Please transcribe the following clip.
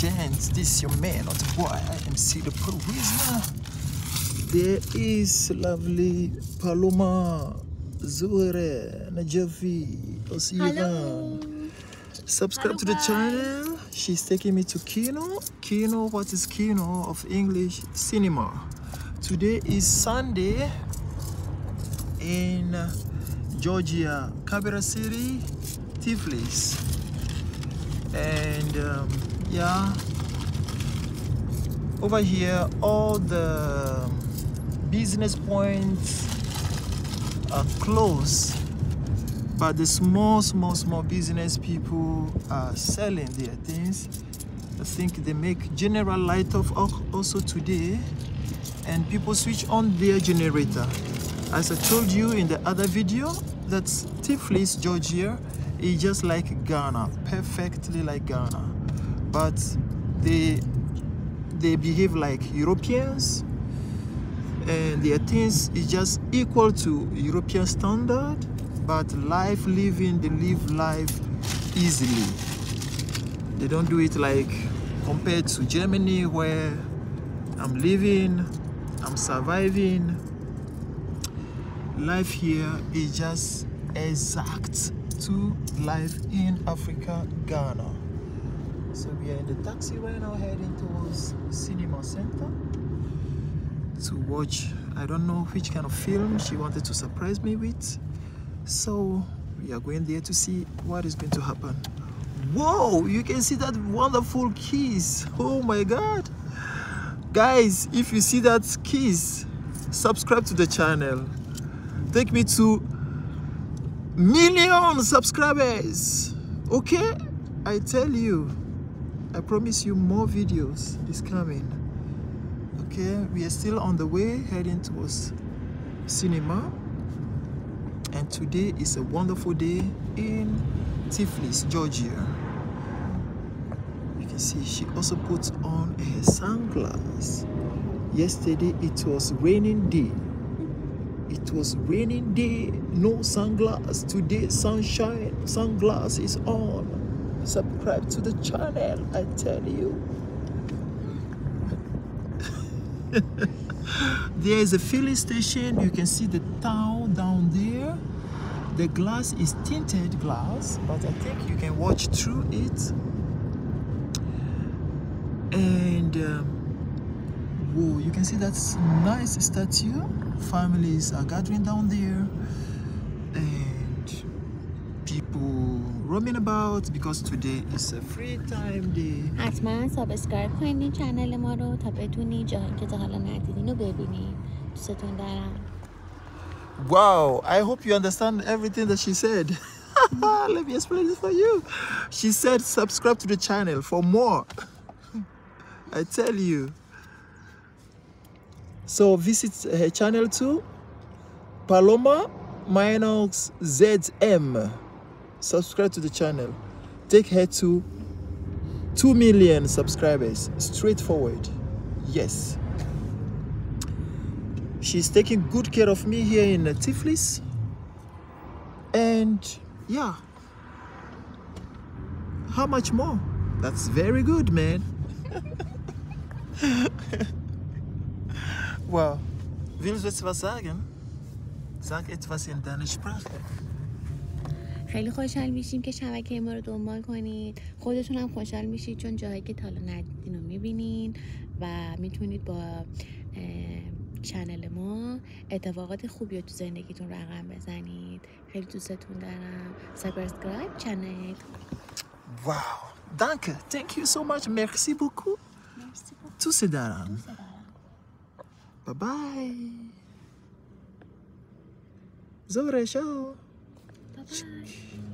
gents, this is your man, not boy, I am MC the Charisma. There is lovely Paloma Zuere Najavi Hello. Subscribe Hello, to the guys. channel. She's taking me to Kino. Kino, what is Kino of English cinema? Today is Sunday in Georgia, Kabira City, Tiflis. And um, yeah, over here, all the business points are closed but the small small small business people are selling their things. I think they make general light off also today and people switch on their generator. As i told you in the other video that tiflis georgia is just like ghana perfectly like ghana but they they behave like europeans and their things is just equal to European standard, but life living, they live life easily. They don't do it like compared to Germany where I'm living, I'm surviving. Life here is just exact to life in Africa, Ghana. So we are in the taxi right now heading towards Cinema Center to watch i don't know which kind of film she wanted to surprise me with. So we are going there to see what is going to happen. Whoa you can see that wonderful kiss. Oh my god. Guys if you see that kiss subscribe to the channel. Take me to million subscribers. Okay i tell you i promise you more videos is coming. Okay we are still on the way heading towards cinema. And today is a wonderful day in tiflis georgia. You can see she also put on her sunglasses. Yesterday it was raining day. It was raining day. No sunglasses today sunshine sunglasses is on subscribe to the channel i tell you. There is a filling station. You can see the town down there. The glass is tinted glass but i think you can watch through it. And um, whoa you can see that nice statue. Families are gathering down there. And people roaming about because today is a free time day حتما سابسکرایب کنین این چنل ما رو تا بتونی جاهایی که تا حالا ندیدین رو ببینین دوستتون دارم Wow, I hope you understand everything that she said. Let me explain this for you. She said subscribe to the channel for more. I tell you. So visit her channel too. Paloma Minox ZM. Subscribe to the channel. Take her to 2 million subscribers. Straightforward. Yes. She's taking good care of me here in Tiflis. And yeah. How much more? That's very good, man. wow. Willst du jetzt was sagen? Sag etwas in deiner Sprache. خیلی خوشحال میشیم که شبکه ما رو دنبال کنید خودتون هم خوشحال میشید چون جاهایی که تا حالا ندیدین رو می‌بینین و می‌تونید با چنل ما اتفاقات خوبی رو تو زندگیتون رقم بزنید خیلی دوستتون دارم سابسکرایب چنل Wow. Danke. Thank you so much. Merci beaucoup. Tout c'est daran. Bye bye. Zore, 拜拜。